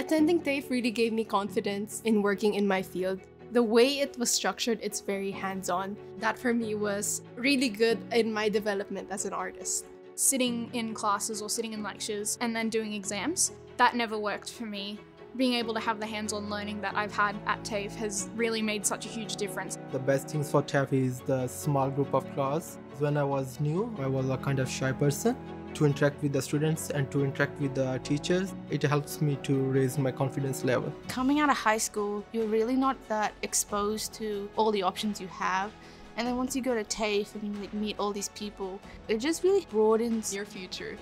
Attending TAFE really gave me confidence in working in my field. The way it was structured, it's very hands on. That for me was really good in my development as an artist. Sitting in classes or sitting in lectures and then doing exams, that never worked for me. Being able to have the hands on learning that I've had at TAFE has really made such a huge difference. The best things for TAFE is the small group of class. When I was new, I was a kind of shy person to interact with the students and to interact with the teachers. It helps me to raise my confidence level. Coming out of high school, you're really not that exposed to all the options you have. And then once you go to TAFE and you like, meet all these people, it just really broadens your future.